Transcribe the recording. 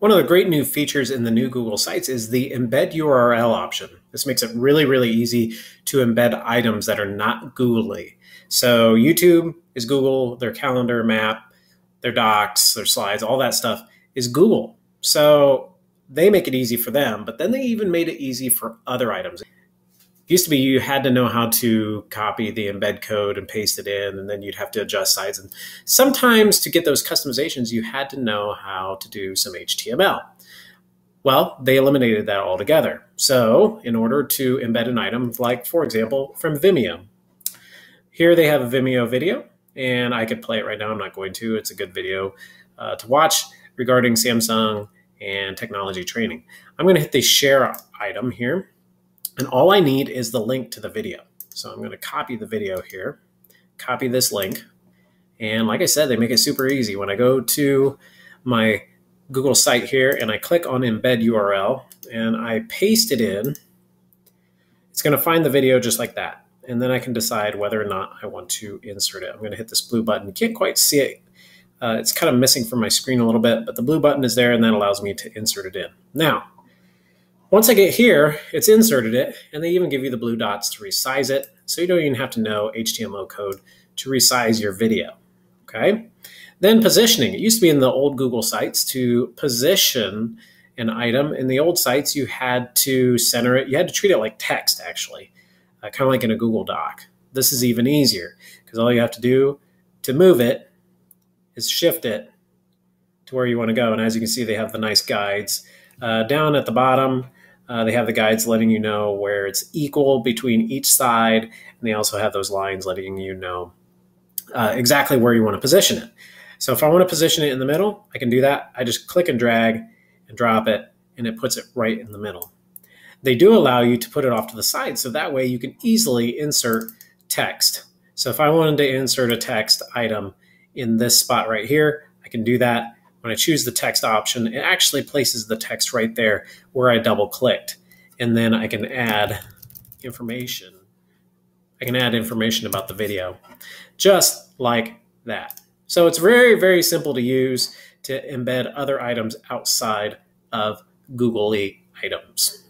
One of the great new features in the new Google Sites is the embed URL option. This makes it really, really easy to embed items that are not Googly. So YouTube is Google, their calendar map, their docs, their slides, all that stuff is Google. So they make it easy for them, but then they even made it easy for other items used to be you had to know how to copy the embed code and paste it in, and then you'd have to adjust sites. And sometimes to get those customizations, you had to know how to do some HTML. Well, they eliminated that altogether. So, in order to embed an item, like for example, from Vimeo, here they have a Vimeo video, and I could play it right now. I'm not going to. It's a good video uh, to watch regarding Samsung and technology training. I'm going to hit the share item here and all I need is the link to the video. So I'm going to copy the video here, copy this link. And like I said, they make it super easy. When I go to my Google site here and I click on embed URL and I paste it in, it's going to find the video just like that. And then I can decide whether or not I want to insert it. I'm going to hit this blue button. You can't quite see it. Uh, it's kind of missing from my screen a little bit, but the blue button is there and that allows me to insert it in. Now, once I get here, it's inserted it, and they even give you the blue dots to resize it, so you don't even have to know HTML code to resize your video, okay? Then positioning. It used to be in the old Google sites to position an item. In the old sites, you had to center it. You had to treat it like text, actually, uh, kind of like in a Google Doc. This is even easier because all you have to do to move it is shift it to where you want to go. And as you can see, they have the nice guides. Uh, down at the bottom, uh, they have the guides letting you know where it's equal between each side, and they also have those lines letting you know uh, exactly where you want to position it. So if I want to position it in the middle, I can do that. I just click and drag and drop it, and it puts it right in the middle. They do allow you to put it off to the side, so that way you can easily insert text. So if I wanted to insert a text item in this spot right here, I can do that when I choose the text option, it actually places the text right there where I double clicked. And then I can add information. I can add information about the video just like that. So it's very, very simple to use to embed other items outside of Google items.